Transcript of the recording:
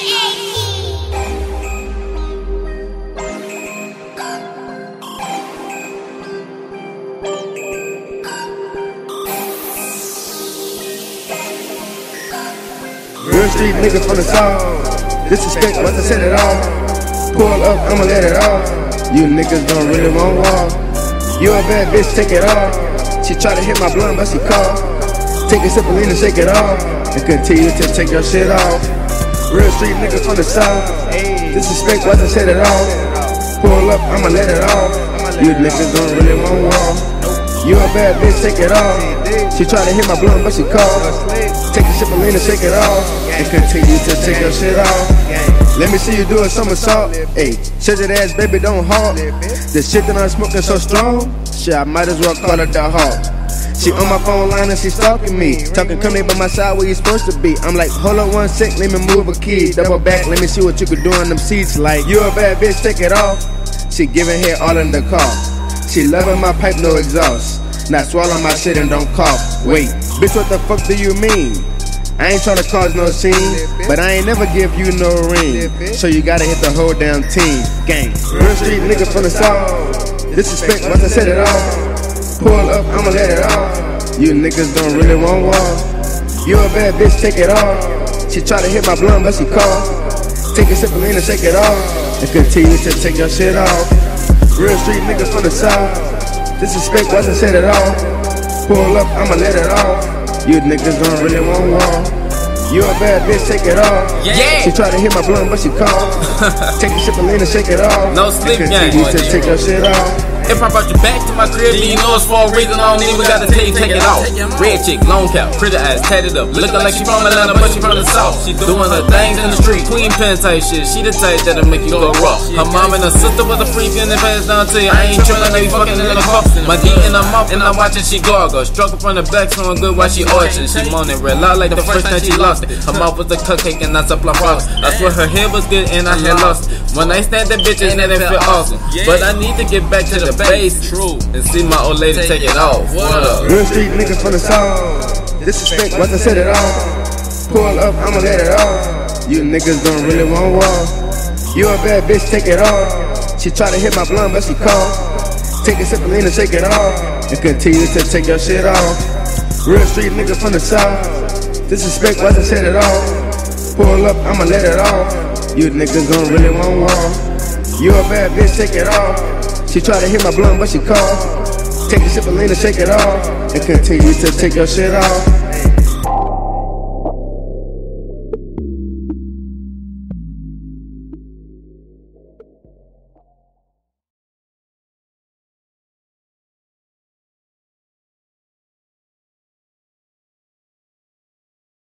Real street niggas from the south. Disrespect once I said it all. Pull up, I'ma let it off. You niggas don't really want war. You a bad bitch, take it off. She try to hit my blunt, but she call. Take a sip and shake it off. And continue to take your shit off. Real street niggas from the south. Disrespect I said it all. Pull up, I'ma let it off. You niggas don't really want war. You a bad bitch, take it off. She try to hit my blunt, but she call. Take a sip of lean and shake it off. And continue to take your shit off. Let me see you do a somersault. Hey, shut that ass, baby, don't halt. The shit that I'm smoking so strong. Shit, I might as well call it the hawk. She on my phone line and she stalking me. Talking, come by my side where you supposed to be. I'm like, hold on one sec, let me move a key. Double back, let me see what you could do on them seats. Like, you a bad bitch, take it off. She giving head all in the car. She loving my pipe, no exhaust. Not swallow my shit and don't cough. Wait, bitch, what the fuck do you mean? I ain't tryna cause no scene, but I ain't never give you no ring. So you gotta hit the whole damn team. Gang. Real street nigga from the south. Disrespect once I said it all. Up, I'ma let it off. You niggas don't really want war. You a bad bitch, take it off. She try to hit my blunt, but she call. Take a sip of and shake it off. And continue to take your shit off. Real street niggas from the south. Disrespect wasn't said at all. Pull up, I'ma let it off. You niggas don't really want war. You a bad bitch, take it off. Yeah. She try to hit my blunt, but she call. take a sip of lean and shake it off. No sleep gang. continue to take your shit off. If I brought you back to my crib, then you know it's for a reason. I don't even gotta tell you, take it off. Red chick, long cap, pretty eyes, tatted up. Looking like she from Atlanta, but she from the South. She doing her things in the street, queen pen type shit. She the type that'll make you go rough. Her mom and her sister was a freak and they passed down to you. I ain't they be fucking in the car. My D in her mouth, and I'm watching she gargle. Struggle from the back, feeling good while she arching. She moaning real loud like the first time she lost Her mouth was a cupcake and I supply frost. I swear her hair was good and I had lost. When I stand that bitches and it feel awesome. But I need to get back to the base. And see my old lady take it off. What up? Real street niggas from the south. Disrespect once I said it all. Pull up, I'ma let it off. You niggas don't really want war. You a bad bitch, take it off. She try to hit my blunt, but she call. Take a sip of lean and shake it off. And continue to take your shit off. Real street niggas from the south. Disrespect wasn't said at all. Pull up, I'ma let it off. You niggas don't really want war. You a bad bitch, take it off. She tried to hit my blunt, but she called. Take a sip of lean and shake it off. And continue to take your shit off.